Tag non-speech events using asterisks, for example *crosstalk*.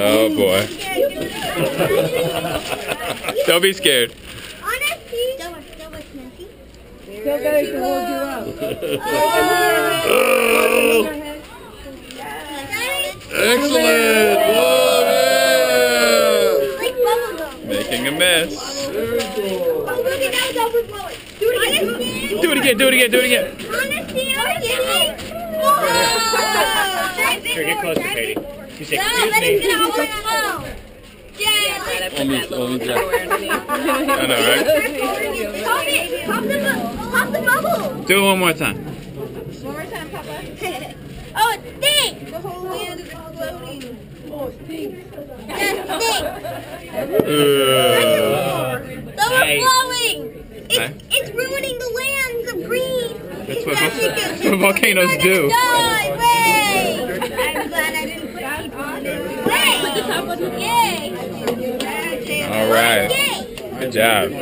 Oh boy. *laughs* Don't be scared. Honesty. That was, that was messy. Tell Daddy to hold you up. Oh, excellent. Whoa, Like bubblegum. yeah. Making a mess. Oh, look at that was overflowing. Do it again. Do it again. Do it again. Do it again. Honesty. Honesty. Oh. *laughs* Here, get closer, Katie. You say, No, excuse let it me. get overflow. Yeah. Only, only drop. I know, right? Pop it. Pop the, pop the bubble. Do it one more time. One more time, Papa. *laughs* oh, it stinks. The whole land is exploding. Oh, it stinks. That stinks. Uh, It's overflowing. It's, Huh? it's ruining the lands of green. That's what, that's *laughs* what volcanoes do. All right. Good job.